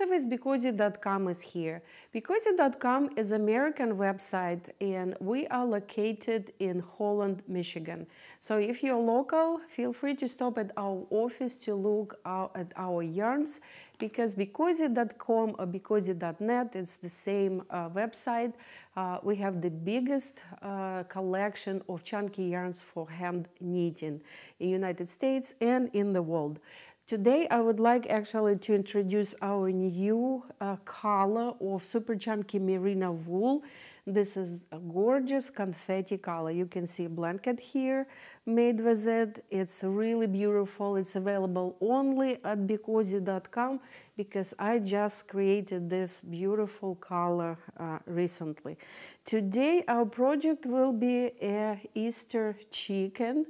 BeCozi.com is here. BeCozi.com is American website and we are located in Holland, Michigan. So if you're local, feel free to stop at our office to look at our yarns because BeCozi.com or BeCozi.net, it's the same uh, website. Uh, we have the biggest uh, collection of chunky yarns for hand knitting in United States and in the world. Today I would like actually to introduce our new uh, color of super chunky merino wool. This is a gorgeous confetti color. You can see a blanket here made with it. It's really beautiful. It's available only at becozi.com because I just created this beautiful color uh, recently. Today our project will be a Easter chicken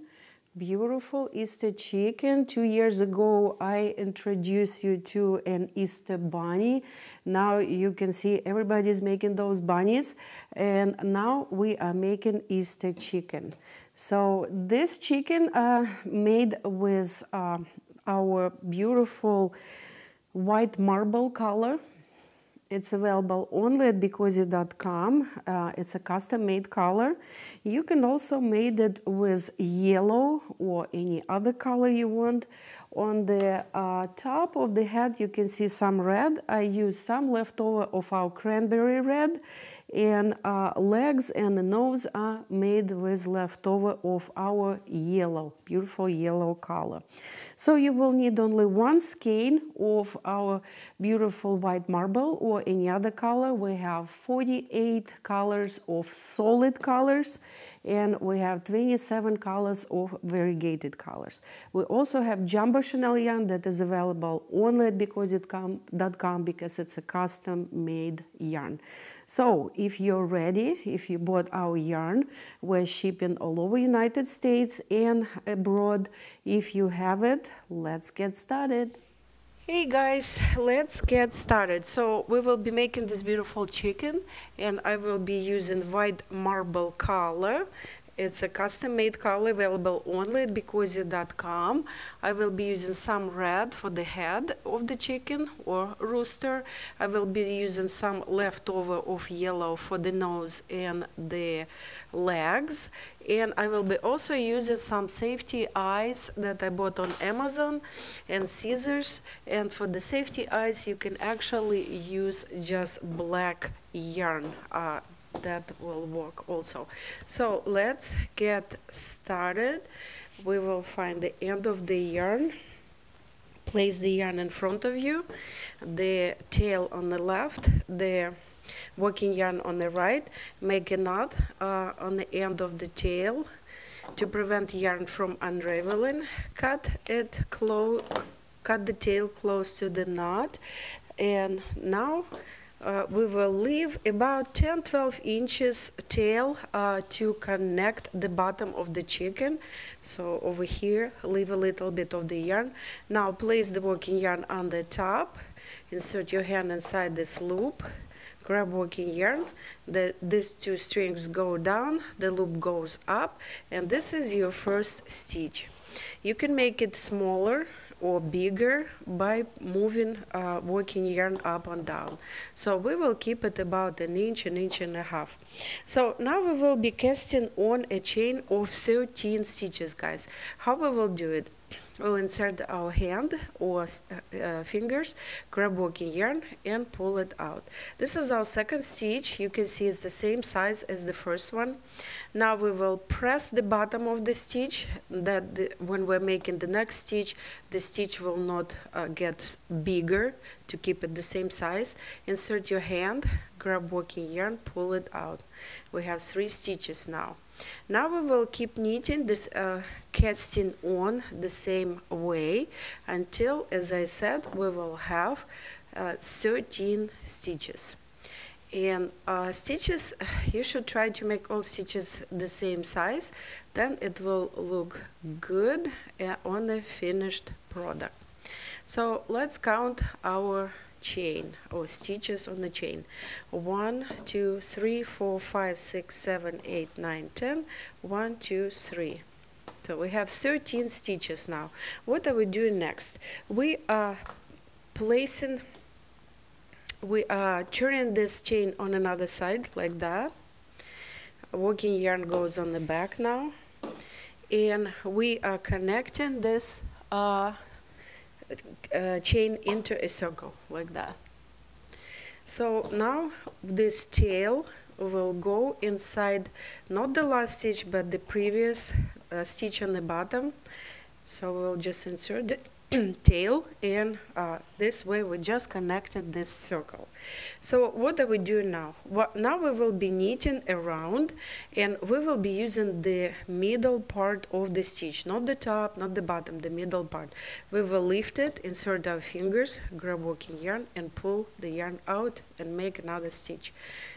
beautiful Easter chicken. Two years ago, I introduced you to an Easter bunny. Now you can see everybody's making those bunnies. And now we are making Easter chicken. So this chicken uh, made with uh, our beautiful white marble color it's available only at becozi.com. Uh, it's a custom-made color. You can also make it with yellow or any other color you want. On the uh, top of the head, you can see some red. I use some leftover of our cranberry red and uh, legs and the nose are made with leftover of our yellow, beautiful yellow color. So you will need only one skein of our beautiful white marble or any other color. We have 48 colors of solid colors and we have 27 colors of variegated colors. We also have jumbo chenille yarn that is available only at becozi.com because it's a custom made yarn. So if you're ready, if you bought our yarn, we're shipping all over United States and abroad. If you have it, let's get started. Hey guys, let's get started. So we will be making this beautiful chicken and I will be using white marble color it's a custom-made color available only at becozi.com. I will be using some red for the head of the chicken or rooster. I will be using some leftover of yellow for the nose and the legs. And I will be also using some safety eyes that I bought on Amazon and scissors. And for the safety eyes, you can actually use just black yarn. Uh, that will work also. So let's get started. We will find the end of the yarn. Place the yarn in front of you, the tail on the left, the working yarn on the right. Make a knot uh, on the end of the tail to prevent yarn from unraveling. Cut it close, cut the tail close to the knot, and now uh, we will leave about 10-12 inches tail uh, to connect the bottom of the chicken. So over here, leave a little bit of the yarn. Now place the working yarn on the top. Insert your hand inside this loop. Grab working yarn. The, these two strings go down, the loop goes up, and this is your first stitch. You can make it smaller or bigger by moving uh, working yarn up and down. So we will keep it about an inch, an inch and a half. So now we will be casting on a chain of 13 stitches, guys. How we will do it? We'll insert our hand or uh, uh, fingers, grab working yarn and pull it out. This is our second stitch. You can see it's the same size as the first one. Now we will press the bottom of the stitch that the, when we're making the next stitch, the stitch will not uh, get bigger to keep it the same size. Insert your hand, grab working yarn, pull it out. We have three stitches now. Now we will keep knitting this uh, casting on the same way until, as I said, we will have uh, 13 stitches. And uh, stitches, you should try to make all stitches the same size, then it will look good uh, on the finished product. So let's count our chain or stitches on the chain. 1 2 3 4 5 6 7 8 9 10 1 2 3 so we have 13 stitches now. What are we doing next? We are placing we are turning this chain on another side like that. Working yarn goes on the back now. And we are connecting this uh, uh, chain into a circle like that. So now this tail will go inside not the last stitch but the previous uh, stitch on the bottom. So we'll just insert it tail and uh, this way we just connected this circle. So what are we doing now? Well, now we will be knitting around and we will be using the middle part of the stitch, not the top, not the bottom, the middle part. We will lift it, insert our fingers, grab working yarn and pull the yarn out and make another stitch.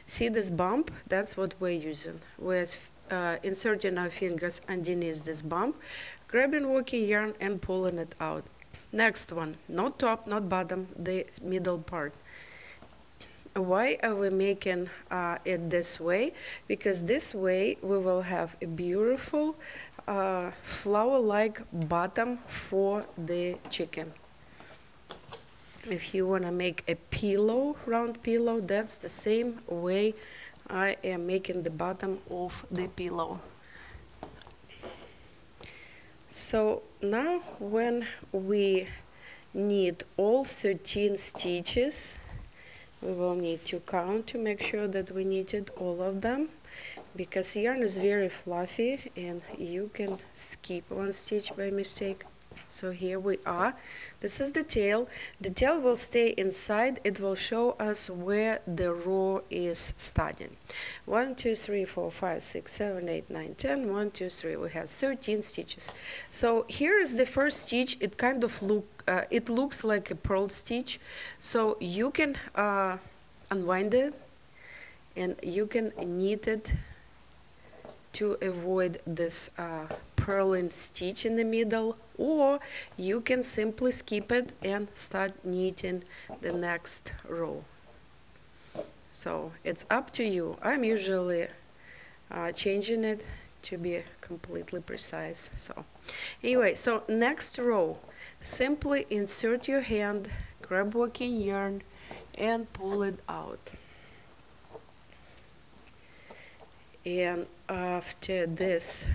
See this bump? That's what we're using. We're uh, inserting our fingers underneath this bump, grabbing working yarn and pulling it out. Next one, not top, not bottom, the middle part. Why are we making uh, it this way? Because this way we will have a beautiful uh, flower-like bottom for the chicken. If you want to make a pillow, round pillow, that's the same way I am making the bottom of the pillow. So now when we need all 13 stitches, we will need to count to make sure that we knitted all of them because yarn is very fluffy and you can skip one stitch by mistake. So here we are. This is the tail. The tail will stay inside. It will show us where the row is starting. 1, 2, 3, 4, 5, 6, 7, 8, 9, 10. 1, 2, 3. We have 13 stitches. So here is the first stitch. It kind of look, uh, it looks like a purl stitch. So you can uh, unwind it and you can knit it to avoid this uh, purling stitch in the middle or you can simply skip it and start knitting the next row. So it's up to you. I'm usually uh, changing it to be completely precise. So anyway, so next row, simply insert your hand, grab working yarn and pull it out. And after this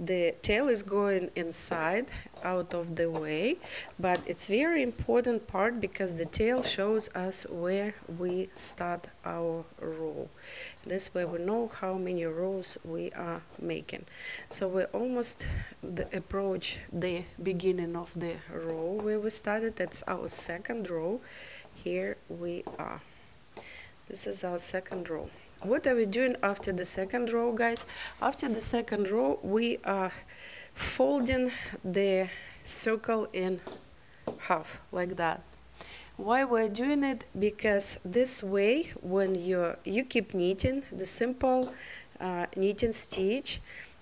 the tail is going inside out of the way but it's very important part because the tail shows us where we start our row. This way we know how many rows we are making. So we almost the approach the beginning of the row where we started that's our second row. Here we are. This is our second row what are we doing after the second row, guys? After the second row, we are folding the circle in half, like that. Why we're doing it? Because this way, when you you keep knitting the simple uh, knitting stitch,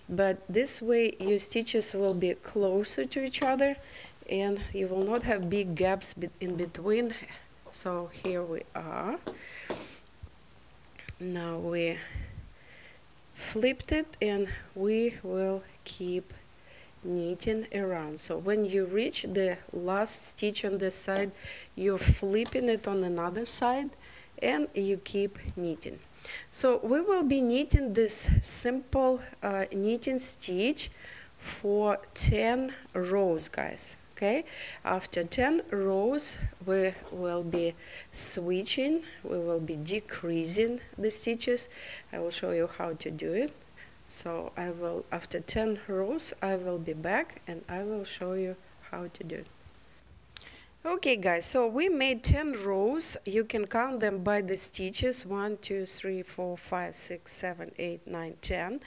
but this way your stitches will be closer to each other and you will not have big gaps in between. So here we are now we flipped it and we will keep knitting around. So when you reach the last stitch on this side you're flipping it on another side and you keep knitting. So we will be knitting this simple uh, knitting stitch for 10 rows guys okay after 10 rows we will be switching we will be decreasing the stitches. I will show you how to do it. So I will after 10 rows I will be back and I will show you how to do it Okay guys, so we made 10 rows. You can count them by the stitches 1, 2, 3, 4, 5, 6, 7, 8, 9, 10.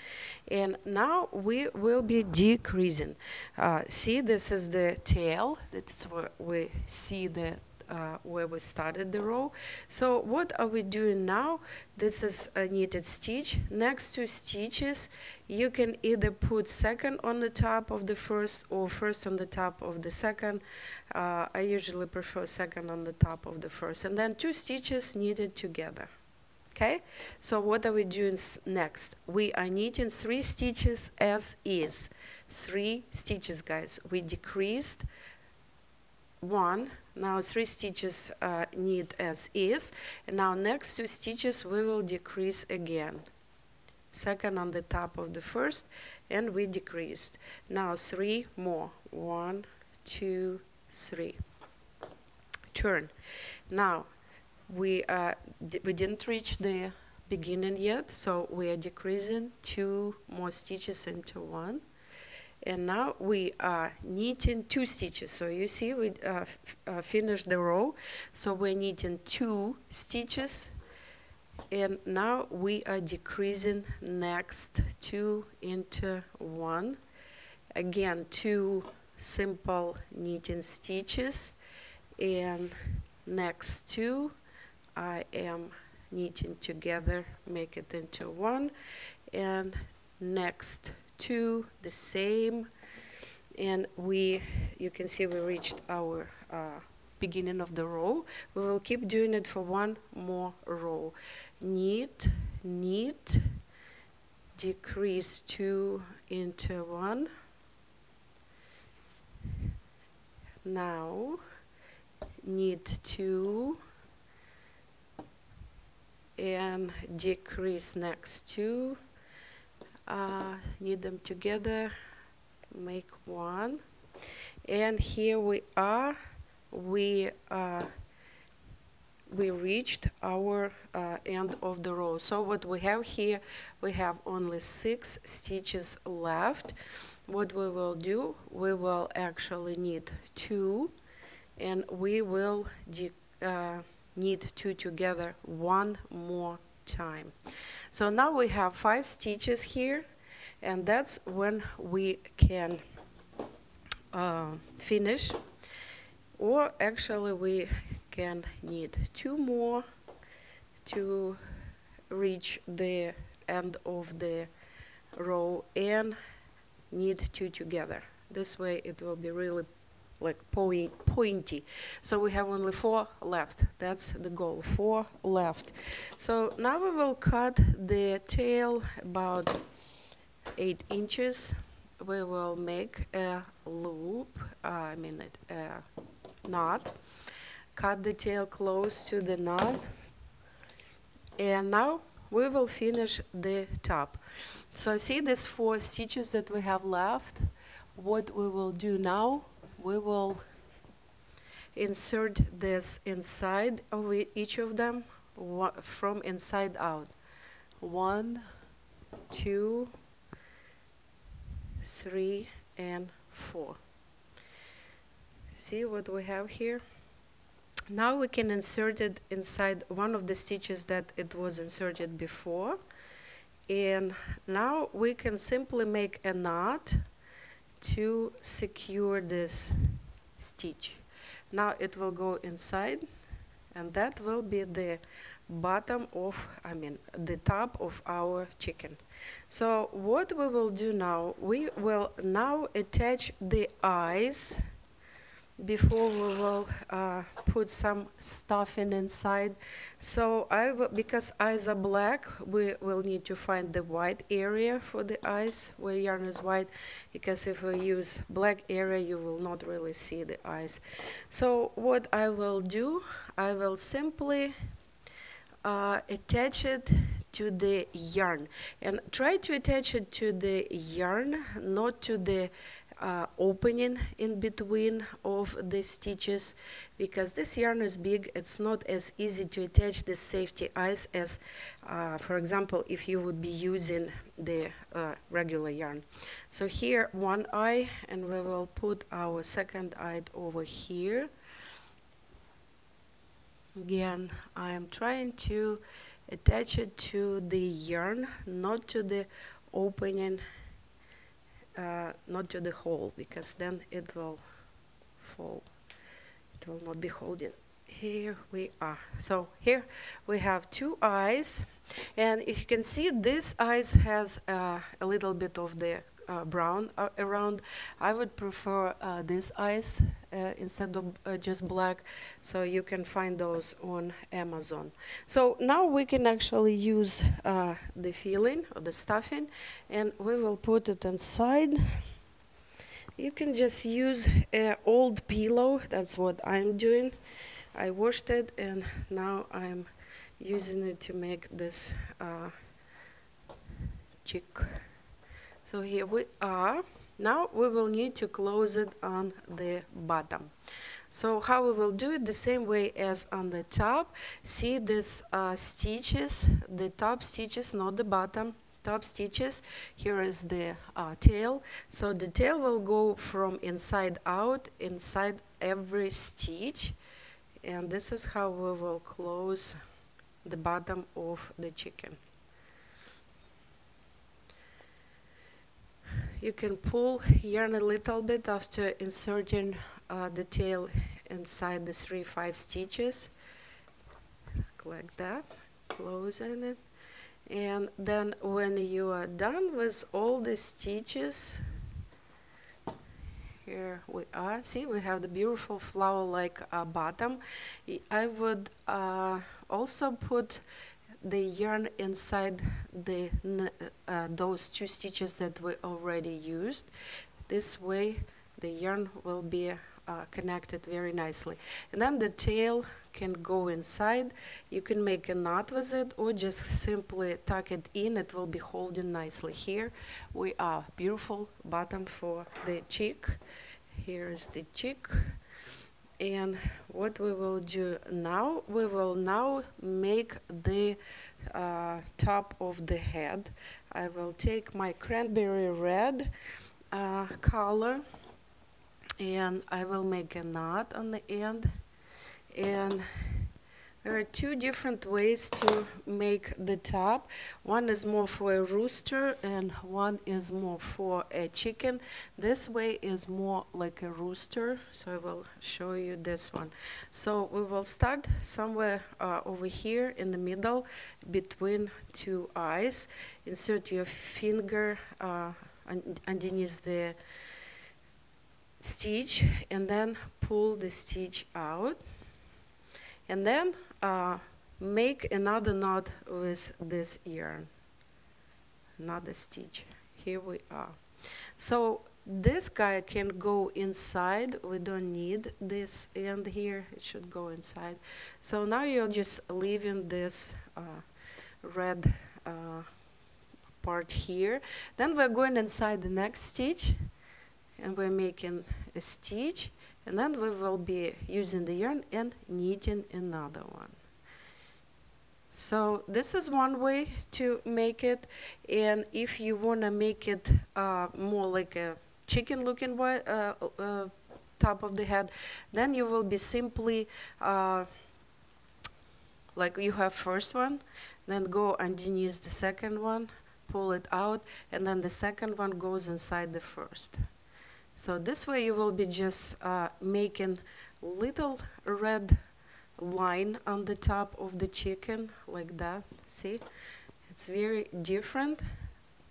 And now we will be decreasing. Uh, see, this is the tail. That's where we see the uh, where we started the row. So what are we doing now? This is a knitted stitch. Next two stitches, you can either put second on the top of the first or first on the top of the second. Uh, I usually prefer second on the top of the first. And then two stitches knitted together. Okay, so what are we doing next? We are knitting three stitches as is. Three stitches, guys. We decreased one, now three stitches uh, knit as is. And now next two stitches we will decrease again. Second on the top of the first and we decreased. Now three more. One two three. Turn. Now we uh, we didn't reach the beginning yet so we are decreasing two more stitches into one and now we are knitting two stitches. So you see we uh, uh, finished the row. So we're knitting two stitches. And now we are decreasing next two into one. Again two simple knitting stitches. And next two I am knitting together make it into one. And next two the same. And we you can see we reached our uh, beginning of the row. We will keep doing it for one more row. Knit knit decrease two into one. Now knit two and decrease next two uh, knit them together make one. And here we are. We uh, we reached our uh, end of the row. So what we have here we have only six stitches left. What we will do we will actually knit two and we will uh, knit two together one more time. So now we have five stitches here and that's when we can uh, finish. Or actually we can knit two more to reach the end of the row and knit two together. This way it will be really like point, pointy. So we have only four left. That's the goal four left. So now we will cut the tail about eight inches. We will make a loop uh, I mean a knot. Cut the tail close to the knot. And now we will finish the top. So see these four stitches that we have left. What we will do now we will insert this inside of each of them from inside out. One two three and four. See what we have here? Now we can insert it inside one of the stitches that it was inserted before. And now we can simply make a knot to secure this stitch. Now it will go inside and that will be the bottom of I mean the top of our chicken. So what we will do now we will now attach the eyes before we will uh, put some stuffing inside. So I because eyes are black, we will need to find the white area for the eyes where yarn is white, because if we use black area, you will not really see the eyes. So what I will do, I will simply uh, attach it to the yarn and try to attach it to the yarn, not to the uh, opening in between of the stitches because this yarn is big. It's not as easy to attach the safety eyes as uh, for example if you would be using the uh, regular yarn. So here one eye and we will put our second eye over here. Again I am trying to attach it to the yarn not to the opening uh, not to the hole because then it will fall. It will not be holding. Here we are. So here we have two eyes and if you can see this eyes has uh, a little bit of the brown uh, around. I would prefer uh, eyes uh, instead of uh, just black, so you can find those on Amazon. So now we can actually use uh, the filling or the stuffing, and we will put it inside. you can just use an old pillow that's what I'm doing I washed it and now I'm using it to make this uh, chick so here we are. Now we will need to close it on the bottom. So how we will do it? The same way as on the top. See these uh, stitches? The top stitches not the bottom. Top stitches. Here is the uh, tail. So the tail will go from inside out inside every stitch. And this is how we will close the bottom of the chicken you can pull yarn a little bit after inserting uh, the tail inside the three five stitches. Like that. Closing it. And then when you are done with all the stitches here we are. See we have the beautiful flower like uh, bottom. I would uh, also put the yarn inside the uh, those two stitches that we already used. This way the yarn will be uh, connected very nicely. And then the tail can go inside. You can make a knot with it or just simply tuck it in. It will be holding nicely here. We are beautiful bottom for the cheek. here's the chick and what we will do now we will now make the uh, top of the head. I will take my cranberry red uh, color and I will make a knot on the end. And there are two different ways to make the top. One is more for a rooster and one is more for a chicken. This way is more like a rooster, so I will show you this one. So we will start somewhere uh, over here in the middle between two eyes. Insert your finger uh, underneath the stitch and then pull the stitch out and then make another knot with this yarn another stitch. Here we are. So this guy can go inside. We don't need this end here. It should go inside. So now you're just leaving this uh, red uh, part here. Then we're going inside the next stitch and we're making a stitch and then we will be using the yarn and knitting another one. So this is one way to make it. And if you want to make it uh, more like a chicken looking uh, uh, top of the head then you will be simply uh, like you have first one then go underneath the second one pull it out and then the second one goes inside the first so this way you will be just uh, making little red line on the top of the chicken like that. See, it's very different,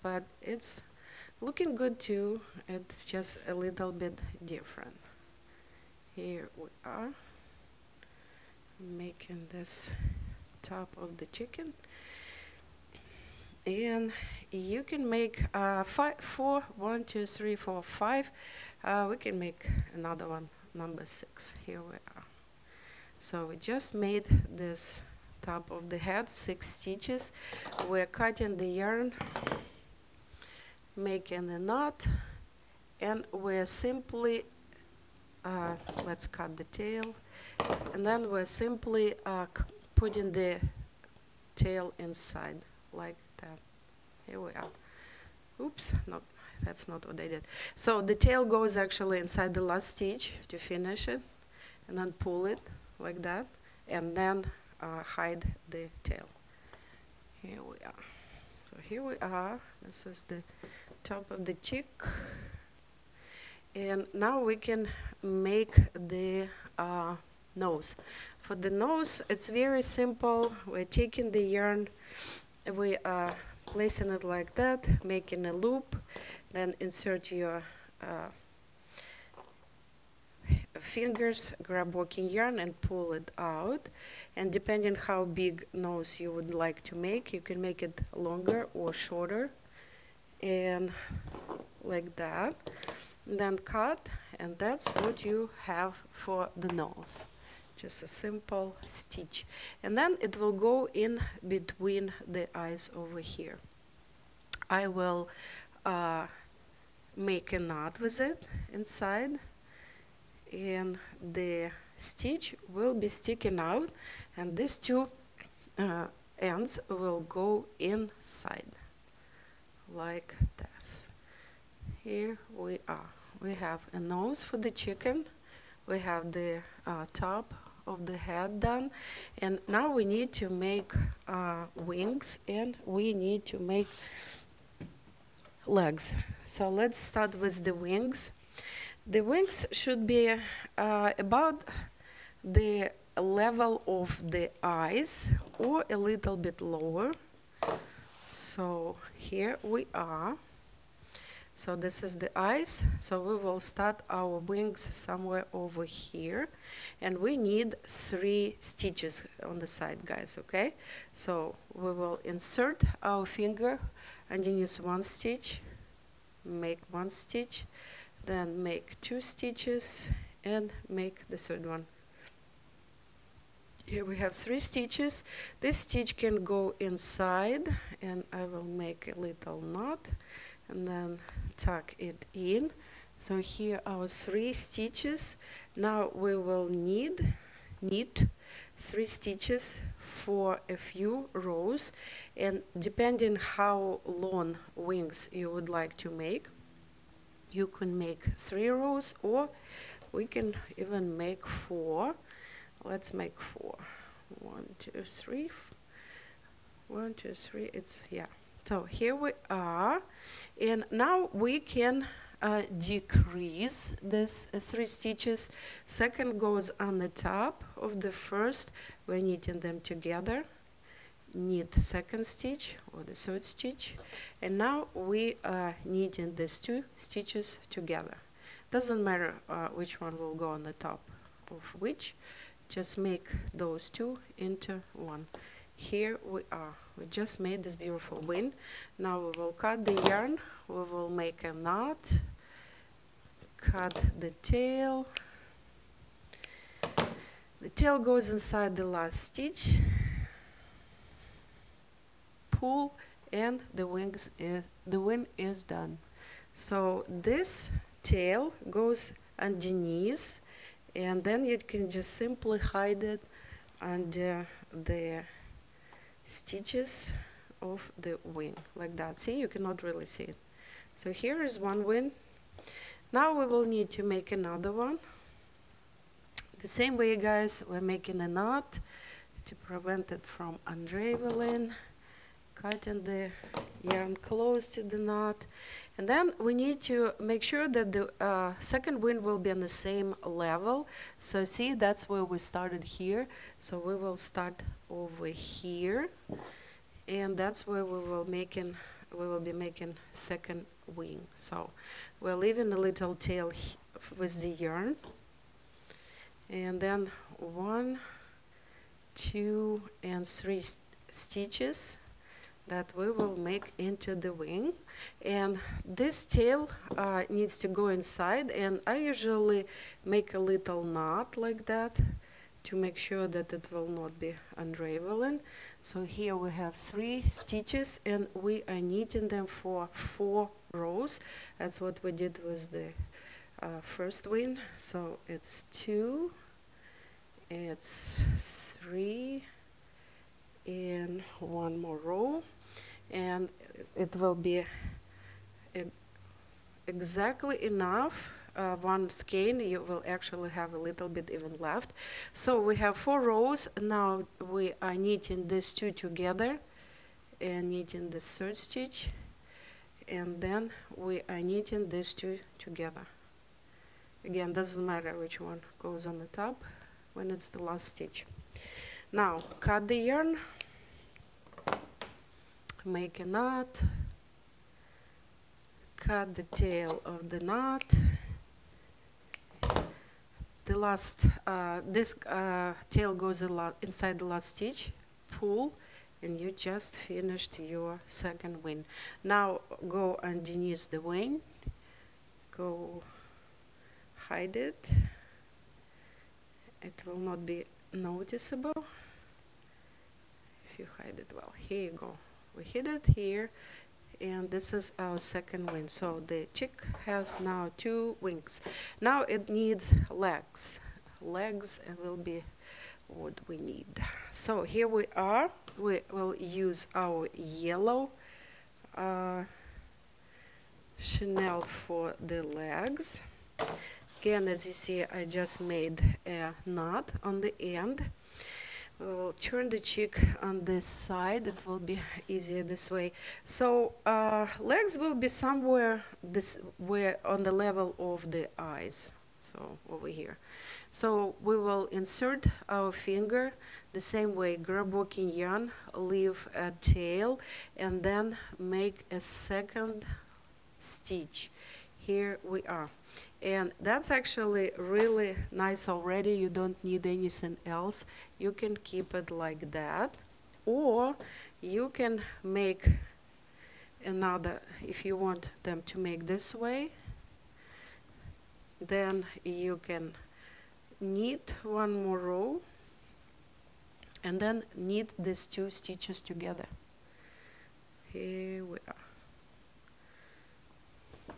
but it's looking good too. It's just a little bit different. Here we are making this top of the chicken and you can make uh, five, four, one, two, three, four, five. Uh, we can make another one, number six. Here we are. So we just made this top of the head, six stitches. We're cutting the yarn, making a knot, and we're simply, uh, let's cut the tail, and then we're simply uh, putting the tail inside like. Here we are. Oops, no, that's not what I did. So the tail goes actually inside the last stitch to finish it, and then pull it like that, and then uh, hide the tail. Here we are. So here we are. This is the top of the cheek. And now we can make the uh, nose. For the nose, it's very simple. We're taking the yarn we are placing it like that, making a loop, then insert your uh, fingers, grab working yarn and pull it out. And depending how big nose you would like to make, you can make it longer or shorter. And like that. then cut and that's what you have for the nose just a simple stitch. And then it will go in between the eyes over here. I will uh, make a knot with it inside and the stitch will be sticking out and these two uh, ends will go inside like this. Here we are. We have a nose for the chicken. We have the uh, top of the head done. And now we need to make uh, wings and we need to make legs. So let's start with the wings. The wings should be uh, about the level of the eyes or a little bit lower. So here we are so this is the eyes. So we will start our wings somewhere over here. And we need three stitches on the side, guys, okay? So we will insert our finger underneath one stitch, make one stitch, then make two stitches, and make the third one. Here we have three stitches. This stitch can go inside, and I will make a little knot and then tuck it in. So here are three stitches. Now we will need knit three stitches for a few rows. And depending how long wings you would like to make you can make three rows or we can even make four. Let's make four. One two three. One two three. It's yeah so here we are, and now we can uh, decrease this three stitches. Second goes on the top of the first. We're knitting them together. Knit the second stitch or the third stitch, and now we are knitting these two stitches together. Doesn't matter uh, which one will go on the top of which. Just make those two into one here we are. We just made this beautiful wing now we will cut the yarn. We will make a knot. Cut the tail. The tail goes inside the last stitch. Pull and the wings is the wing is done. So this tail goes underneath and then you can just simply hide it under the stitches of the wing like that. See you cannot really see it. So here is one wing. Now we will need to make another one. The same way guys we're making a knot to prevent it from unraveling cutting the yarn close to the knot. And then we need to make sure that the uh, second wing will be on the same level. So see that's where we started here. So we will start over here. And that's where we will making we will be making second wing. So we're leaving a little tail with the yarn. And then one two and three st stitches that we will make into the wing. And this tail uh, needs to go inside. And I usually make a little knot like that to make sure that it will not be unraveling. So here we have three stitches and we are knitting them for four rows. That's what we did with the uh, first wing. So it's two it's three in one more row. And it will be exactly enough uh, one skein you will actually have a little bit even left. So we have four rows. Now we are knitting these two together and knitting the third stitch. And then we are knitting these two together. Again doesn't matter which one goes on the top when it's the last stitch. Now cut the yarn. Make a knot. Cut the tail of the knot the last uh, this uh, tail goes a lot inside the last stitch pull and you just finished your second wing now go underneath the wing go hide it. It will not be noticeable. If you hide it well here you go. We hid it here and this is our second wing so the chick has now two wings. Now it needs legs. Legs will be what we need. So here we are. We will use our yellow uh, chenille for the legs. Again as you see I just made a knot on the end we'll turn the chick on this side. It will be easier this way. So uh, legs will be somewhere this way on the level of the eyes. So over here. So we will insert our finger the same way grab working yarn leave a tail and then make a second stitch. Here we are. And that's actually really nice already. You don't need anything else you can keep it like that or you can make another if you want them to make this way then you can knit one more row and then knit these two stitches together. Here we are.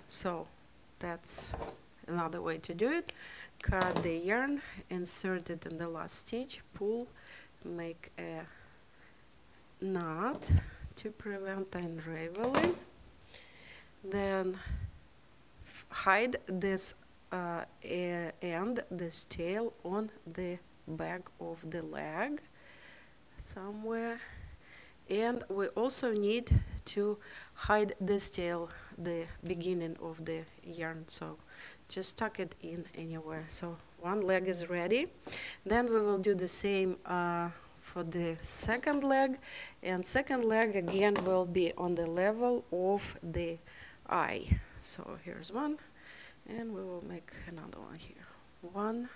So that's another way to do it cut the yarn insert it in the last stitch pull make a knot to prevent unraveling. Then hide this uh, end this tail on the back of the leg somewhere. And we also need to hide this tail the beginning of the yarn. So just tuck it in anywhere. So one leg is ready. Then we will do the same uh, for the second leg. And second leg again will be on the level of the eye. So here's one. And we will make another one here. One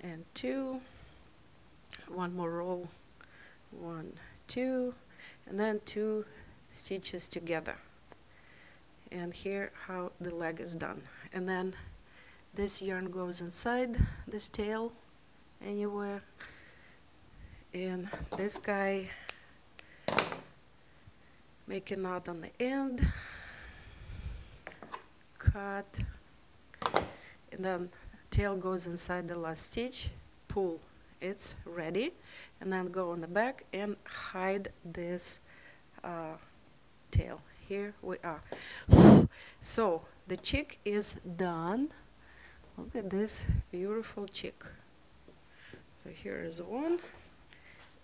and two. One more row. One two. And then two stitches together and here how the leg is done. And then this yarn goes inside this tail anywhere. And this guy make a knot on the end cut and then tail goes inside the last stitch pull it's ready and then go on the back and hide this uh, tail here we are so the chick is done look at this beautiful chick so here is one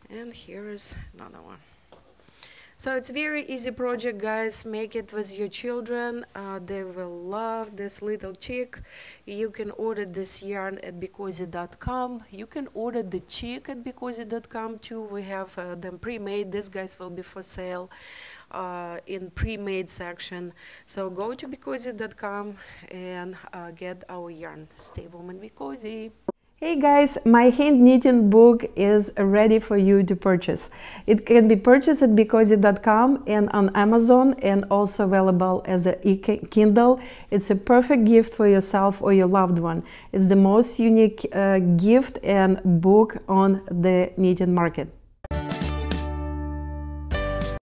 and here is another one so it's very easy project, guys. Make it with your children. Uh, they will love this little chick. You can order this yarn at becozi.com. You can order the chick at becozi.com too. We have uh, them pre-made. These guys will be for sale in pre-made section. So go to becozi.com and uh, get our yarn. Stay woman BeCozi. Hey guys, my hand knitting book is ready for you to purchase. It can be purchased at becozi.com and on Amazon and also available as a e-Kindle. It's a perfect gift for yourself or your loved one. It's the most unique uh, gift and book on the knitting market.